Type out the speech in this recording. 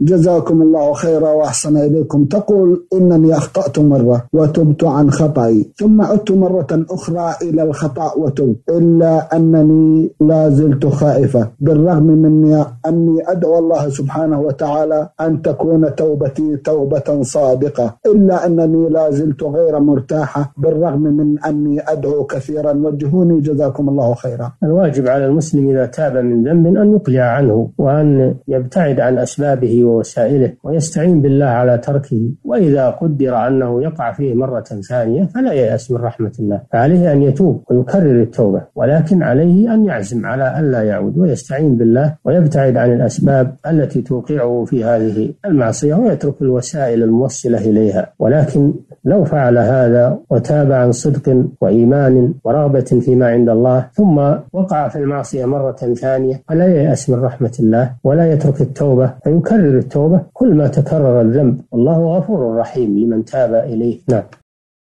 جزاكم الله خيرا وأحسن إليكم. تقول إنني أخطأت مرة وتبت عن خطأي ثم عدت مرة أخرى إلى الخطأ وتبت إلا أنني لا زلت خائفة. بالرغم من أني أدعو الله سبحانه وتعالى أن تكون توبتي توبة صادقة إلا أنني لا زلت غير مرتاحة. بالرغم من أني أدعو كثيرا وجهوني جزاكم الله خيرا. الواجب على المسلم إذا تاب من ذنب أن يقلع عنه وأن يبتعد عن أسبابه ووسائله ويستعين بالله على تركه. وإذا قدر أنه يقع فيه مرة ثانية فلا ييأس من رحمة الله. فعليه أن يتوب ويكرر التوبة ولكن عليه أن يعزم على ألا يعود ويستعين بالله ويبتعد عن الأسباب التي توقعه في هذه المعصية ويترك الوسائل الموصلة إليها. ولكن لو فعل هذا وتاب عن صدق وإيمان ورغبة فيما عند الله ثم وقع في المعصية مرة ثانية فلا ييأس من رحمة الله ولا يترك التوبة. فيكرر التوبة كل ما تكرر الذنب والله غفور رحيم لمن تاب إليه. نعم.